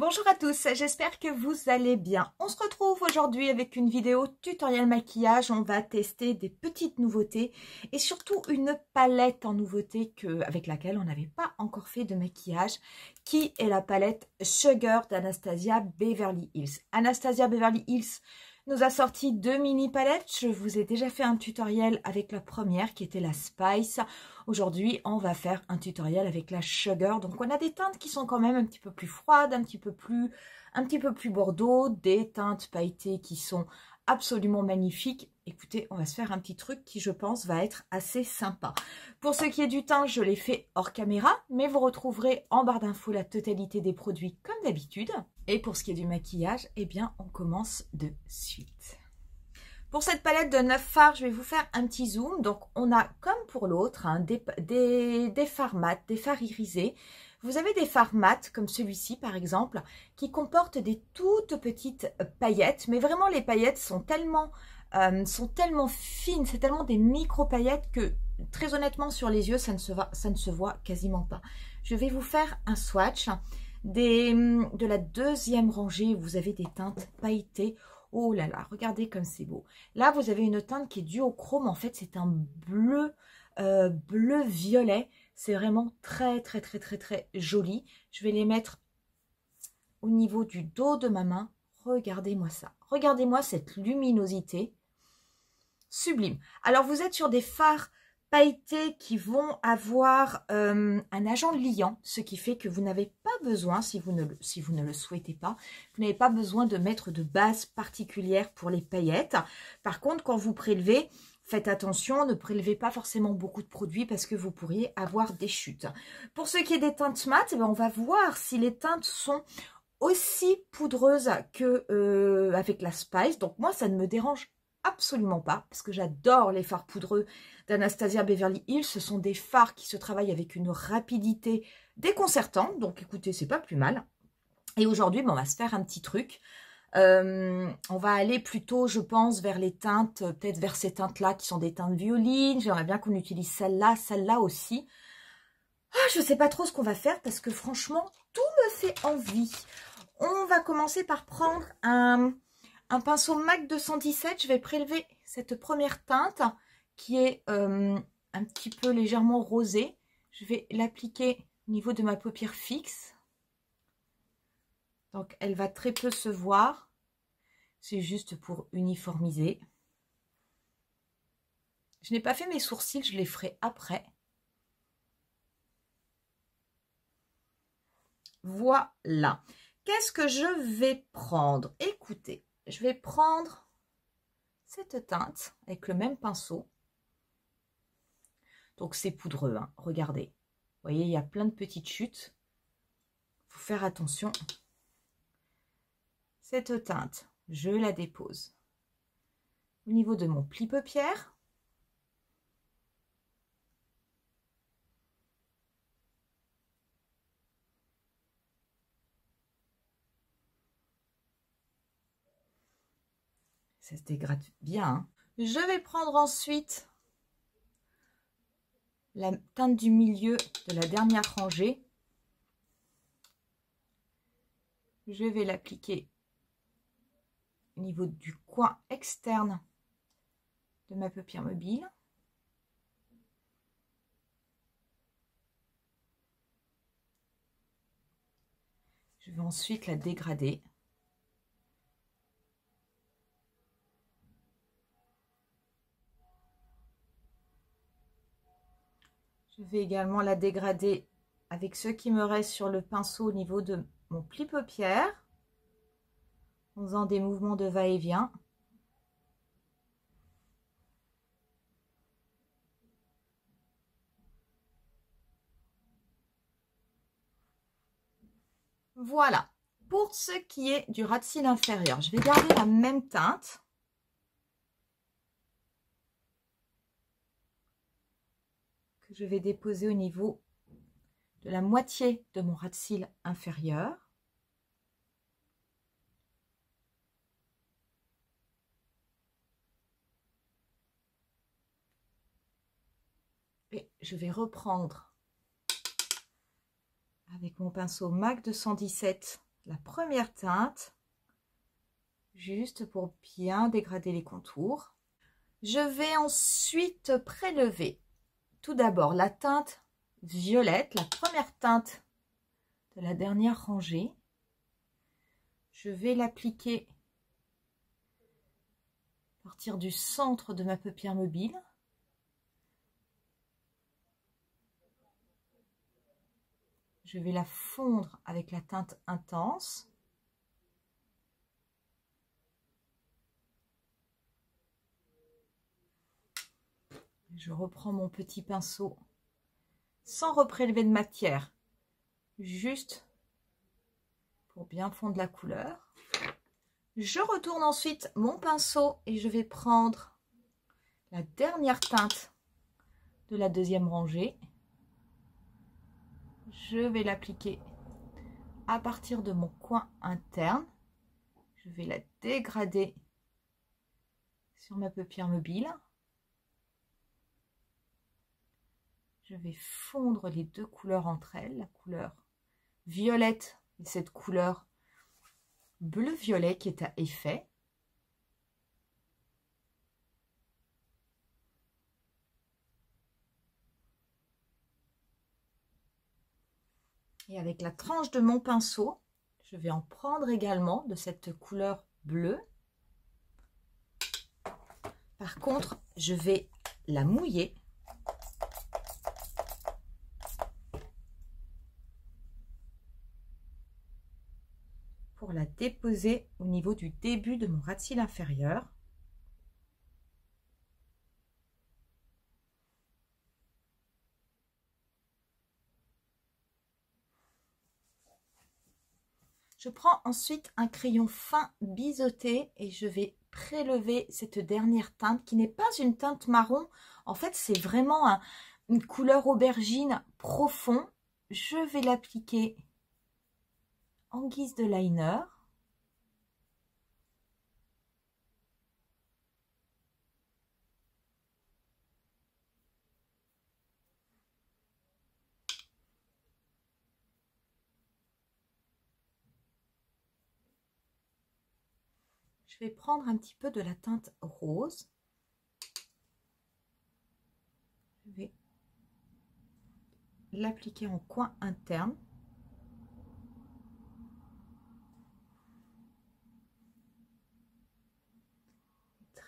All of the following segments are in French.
Bonjour à tous, j'espère que vous allez bien. On se retrouve aujourd'hui avec une vidéo tutoriel maquillage. On va tester des petites nouveautés et surtout une palette en nouveauté que, avec laquelle on n'avait pas encore fait de maquillage qui est la palette Sugar d'Anastasia Beverly Hills. Anastasia Beverly Hills nous a sorti deux mini palettes. Je vous ai déjà fait un tutoriel avec la première qui était la Spice. Aujourd'hui, on va faire un tutoriel avec la Sugar. Donc, on a des teintes qui sont quand même un petit peu plus froides, un petit peu plus, un petit peu plus bordeaux, des teintes pailletées qui sont absolument magnifiques. Écoutez, on va se faire un petit truc qui, je pense, va être assez sympa. Pour ce qui est du teint, je l'ai fait hors caméra, mais vous retrouverez en barre d'infos la totalité des produits comme d'habitude. Et pour ce qui est du maquillage, eh bien, on commence de suite. Pour cette palette de 9 fards, je vais vous faire un petit zoom. Donc, on a, comme pour l'autre, hein, des, des, des fards des fards irisés. Vous avez des fards mat, comme celui-ci par exemple, qui comportent des toutes petites paillettes. Mais vraiment, les paillettes sont tellement, euh, fines, c'est tellement des micro-paillettes que, très honnêtement, sur les yeux, ça ne se voit quasiment pas. Je vais vous faire un swatch des, de la deuxième rangée. Vous avez des teintes pailletées. Oh là là, regardez comme c'est beau. Là, vous avez une teinte qui est due au chrome. En fait, c'est un bleu, euh, bleu violet. C'est vraiment très, très, très, très, très joli. Je vais les mettre au niveau du dos de ma main. Regardez-moi ça. Regardez-moi cette luminosité. Sublime. Alors, vous êtes sur des fards pailletés qui vont avoir euh, un agent liant, ce qui fait que vous n'avez besoin, si vous, ne, le souhaitez pas, vous n'avez pas besoin de mettre de base particulière pour les paillettes. Par contre, quand vous prélevez, faites attention, ne prélevez pas forcément beaucoup de produits parce que vous pourriez avoir des chutes. Pour ce qui est des teintes mat, eh ben, on va voir si les teintes sont aussi poudreuses que euh, avec la Spice. Donc moi, ça ne me dérange absolument pas parce que j'adore les fards poudreux d'Anastasia Beverly Hills. Ce sont des fards qui se travaillent avec une rapidité déconcertante. Donc écoutez, c'est pas plus mal. Et aujourd'hui, ben, on va se faire un petit truc. Euh, on va aller plutôt, je pense, vers les teintes, peut-être vers ces teintes-là qui sont des teintes violines. J'aimerais bien qu'on utilise celle-là, celle-là aussi. Ah, je ne sais pas trop ce qu'on va faire parce que franchement, tout me fait envie. On va commencer par prendre un, un pinceau MAC 217. Je vais prélever cette première teinte qui est euh, un petit peu légèrement rosée. Je vais l'appliquer au niveau de ma paupière fixe. Donc, elle va très peu se voir. C'est juste pour uniformiser. Je n'ai pas fait mes sourcils, je les ferai après. Voilà. Qu'est-ce que je vais prendre? Écoutez, je vais prendre cette teinte avec le même pinceau. Donc c'est poudreux, hein. regardez. Voyez, il y a plein de petites chutes. Il faut faire attention. Cette teinte, je la dépose au niveau de mon pli paupière. Ça se dégrade bien. Hein. Je vais prendre ensuite la teinte du milieu de la dernière rangée. Je vais l'appliquer au niveau du coin externe de ma paupière mobile. Je vais ensuite la dégrader. Je vais également la dégrader avec ce qui me reste sur le pinceau au niveau de mon pli paupière en faisant des mouvements de va-et-vient. Voilà. Pour ce qui est du ras de cils inférieur, je vais garder la même teinte. Je vais déposer au niveau de la moitié de mon ras de cils inférieur. Et je vais reprendre avec mon pinceau MAC 217 la première teinte, juste pour bien dégrader les contours. Je vais ensuite prélever tout d'abord la teinte violette, la première teinte de la dernière rangée. Je vais l'appliquer à partir du centre de ma paupière mobile. Je vais la fondre avec la teinte intense. Je reprends mon petit pinceau sans reprélever de matière, juste pour bien fondre la couleur. Je retourne ensuite mon pinceau et je vais prendre la dernière teinte de la deuxième rangée je vais l'appliquer à partir de mon coin interne. Je vais la dégrader sur ma paupière mobile. Je vais fondre les deux couleurs entre elles, la couleur violette et cette couleur bleu-violet qui est à effet. Et avec la tranche de mon pinceau, je vais en prendre également de cette couleur bleue. Par contre, je vais la mouiller. Pour la déposer au niveau du début de mon ras inférieur. Je prends ensuite un crayon fin biseauté et je vais prélever cette dernière teinte qui n'est pas une teinte marron. En fait, c'est vraiment une couleur aubergine profond. Je vais l'appliquer en guise de liner. je vais prendre un petit peu de la teinte rose. Je vais l'appliquer en coin interne.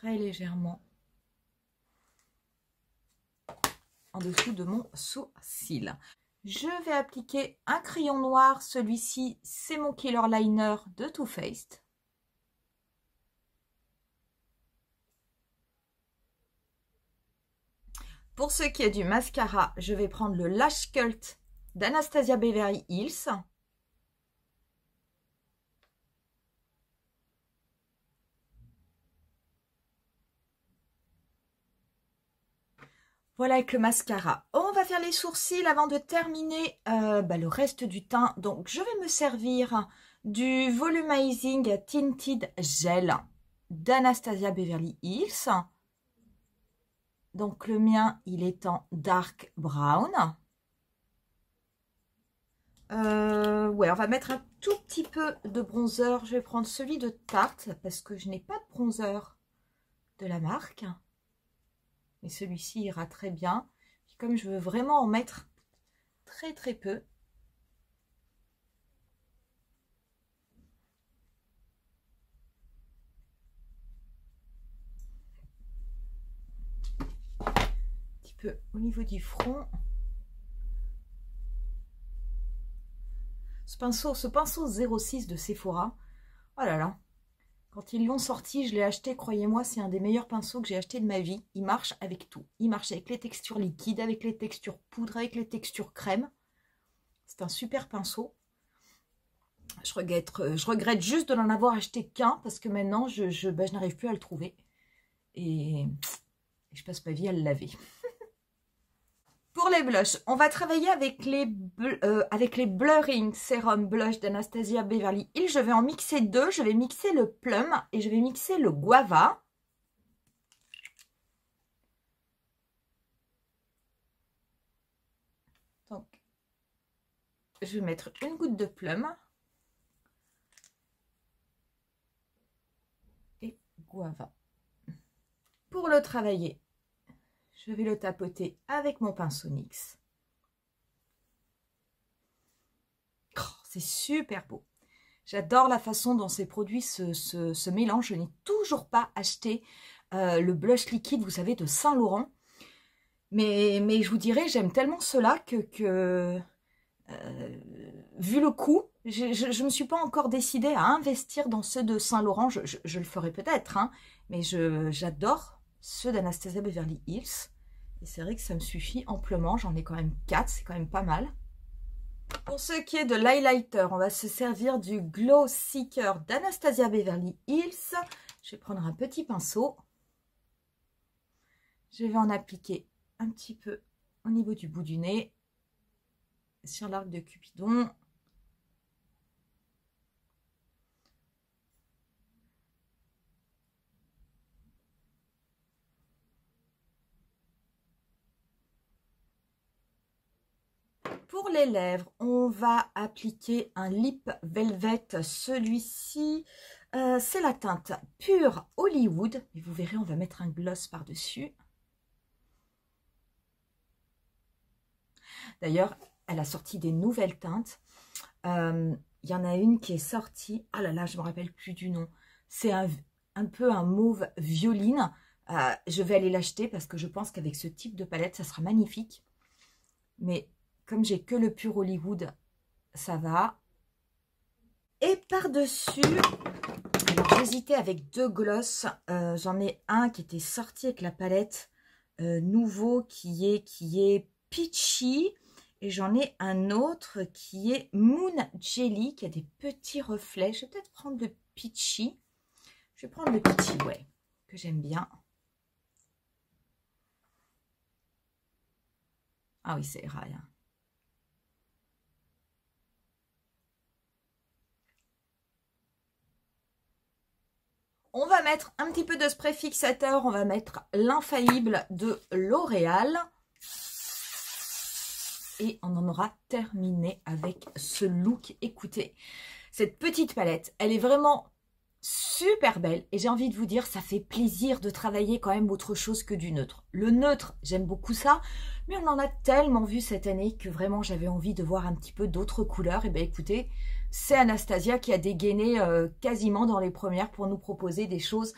Légèrement en dessous de mon sourcil. Je vais appliquer un crayon noir. Celui-ci, c'est mon Killer Liner de Too Faced. Pour ce qui est du mascara, je vais prendre le Lash Cult d'Anastasia Beverly Hills. Voilà avec le mascara. On va faire les sourcils avant de terminer euh, bah, le reste du teint. Donc, je vais me servir du Volumizing Tinted Gel d'Anastasia Beverly Hills. Donc le mien, il est en dark brown. Euh, ouais, on va mettre un tout petit peu de bronzer. Je vais prendre celui de Tarte parce que je n'ai pas de bronzer de la marque. Mais celui-ci ira très bien. comme je veux vraiment en mettre très très peu, au niveau du front. Ce pinceau, ce pinceau 06 de Sephora, oh là, quand ils l'ont sorti, je l'ai acheté, croyez-moi, c'est un des meilleurs pinceaux que j'ai acheté de ma vie. Il marche avec tout. Il marche avec les textures liquides, avec les textures poudre, avec les textures crème. C'est un super pinceau. Je regrette, regrette juste de n'en avoir acheté qu'un parce que maintenant, je, ben, n'arrive plus à le trouver. Et je passe ma vie à le laver. Les blushs, on va travailler avec les, euh, avec les Blurring Serum Blush d'Anastasia Beverly Hills. Je vais en mixer deux. Je vais mixer le Plum et je vais mixer le Guava. Donc, je vais mettre une goutte de Plum. Et Guava. Pour le travailler, je vais le tapoter avec mon pinceau NYX. Oh, c'est super beau. J'adore la façon dont ces produits se, mélangent. Je n'ai toujours pas acheté euh, le blush liquide, vous savez, de Saint-Laurent. Mais, je vous dirais, j'aime tellement cela que, que euh, vu le coût, je ne me suis pas encore décidée à investir dans ceux de Saint-Laurent. Je, le ferai peut-être, hein, mais j'adore ceux d'Anastasia Beverly Hills. C'est vrai que ça me suffit amplement. J'en ai quand même 4, c'est quand même pas mal. Pour ce qui est de l'highlighter, on va se servir du Glow Seeker d'Anastasia Beverly Hills. Je vais prendre un petit pinceau. Je vais en appliquer un petit peu au niveau du bout du nez, sur l'arc de Cupidon. Pour les lèvres, on va appliquer un lip velvet. Celui-ci, euh, c'est la teinte pure Hollywood. Et vous verrez, on va mettre un gloss par-dessus. D'ailleurs, elle a sorti des nouvelles teintes. Euh, il y en a une qui est sortie. Ah là là, je ne me rappelle plus du nom. C'est un, peu un mauve violine. Euh, je vais aller l'acheter parce que je pense qu'avec ce type de palette, ça sera magnifique. Mais comme j'ai que le pur Hollywood, ça va. Et par-dessus, j'hésitais avec deux glosses. Euh, j'en ai un qui était sorti avec la palette euh, nouveau qui est, qui Peachy. Et j'en ai un autre qui est Moon Jelly, qui a des petits reflets. Je vais peut-être prendre le Peachy. Je vais prendre le Peachy, ouais, que j'aime bien. Ah oui, c'est rail. Hein. On va mettre un petit peu de spray fixateur. On va mettre l'infaillible de L'Oréal. Et on en aura terminé avec ce look. Écoutez, cette petite palette, elle est vraiment super belle. Et j'ai envie de vous dire, ça fait plaisir de travailler quand même autre chose que du neutre. Le neutre, j'aime beaucoup ça. Mais on en a tellement vu cette année que vraiment j'avais envie de voir un petit peu d'autres couleurs. Et bien écoutez, c'est Anastasia qui a dégainé euh, quasiment dans les premières pour nous proposer des choses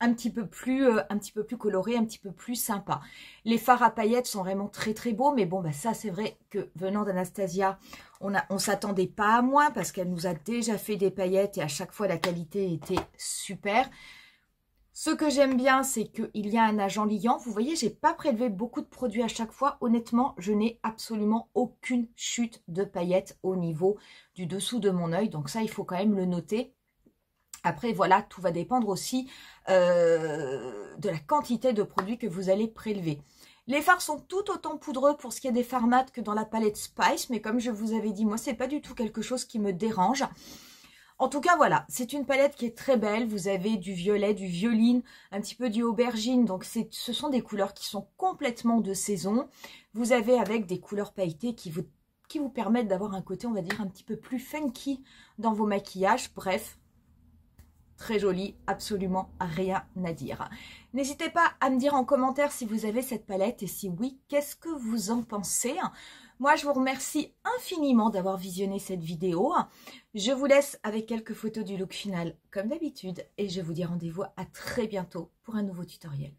un petit peu plus euh, un petit peu plus colorées, un petit peu plus sympas. Les fards à paillettes sont vraiment très très beaux, mais bon, bah, ça c'est vrai que venant d'Anastasia, on ne s'attendait pas à moins parce qu'elle nous a déjà fait des paillettes et à chaque fois la qualité était super. Ce que j'aime bien, c'est qu'il y a un agent liant. Vous voyez, j'ai pas prélevé beaucoup de produits à chaque fois. Honnêtement, je n'ai absolument aucune chute de paillettes au niveau du dessous de mon œil. Donc ça, il faut quand même le noter. Après, voilà, tout va dépendre aussi euh, de la quantité de produits que vous allez prélever. Les fards sont tout autant poudreux pour ce qui est des fards que dans la palette Spice. Mais comme je vous avais dit, moi, c'est pas du tout quelque chose qui me dérange. En tout cas, voilà, c'est une palette qui est très belle. Vous avez du violet, du violine, un petit peu du aubergine. Donc, ce sont des couleurs qui sont complètement de saison. Vous avez avec des couleurs pailletées qui vous, qui vous permettent d'avoir un côté, on va dire, un petit peu plus funky dans vos maquillages. Bref, très joli, absolument rien à dire. N'hésitez pas à me dire en commentaire si vous avez cette palette et si oui, qu'est-ce que vous en pensez? Moi, je vous remercie infiniment d'avoir visionné cette vidéo. Je vous laisse avec quelques photos du look final comme d'habitude et je vous dis rendez-vous à très bientôt pour un nouveau tutoriel.